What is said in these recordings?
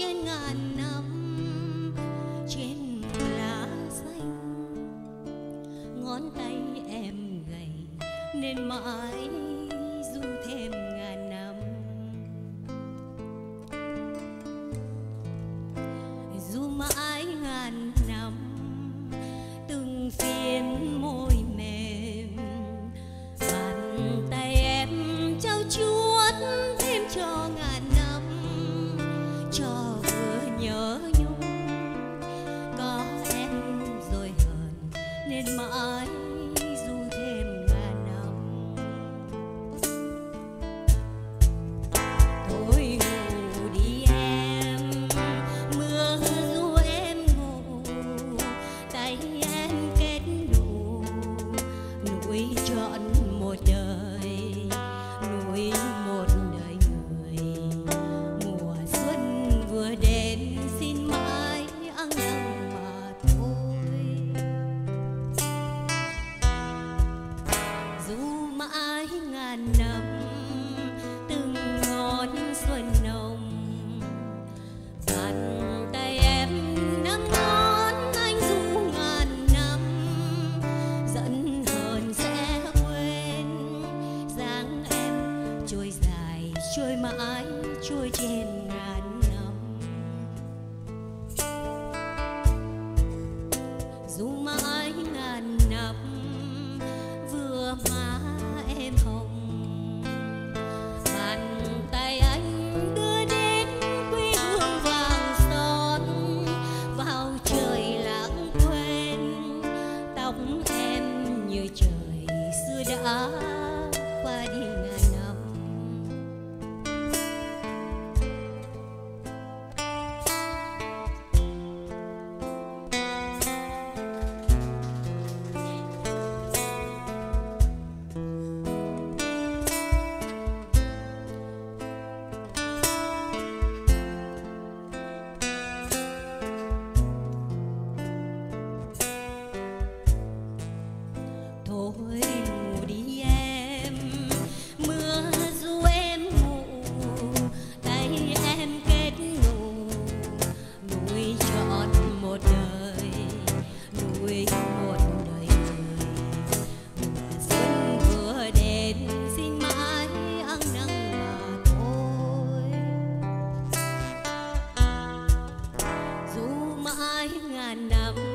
trên ngàn năm trên lá xanh. Ngón tay em gầy nên mãi du thêm mãi trôi trên ngàn năm. Dù mãi ngàn năm vừa má em hồng, bàn tay anh đưa đến quê hương vàng son. Vào trời lãng quên, tóc em như trời xưa đã i nằm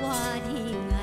花的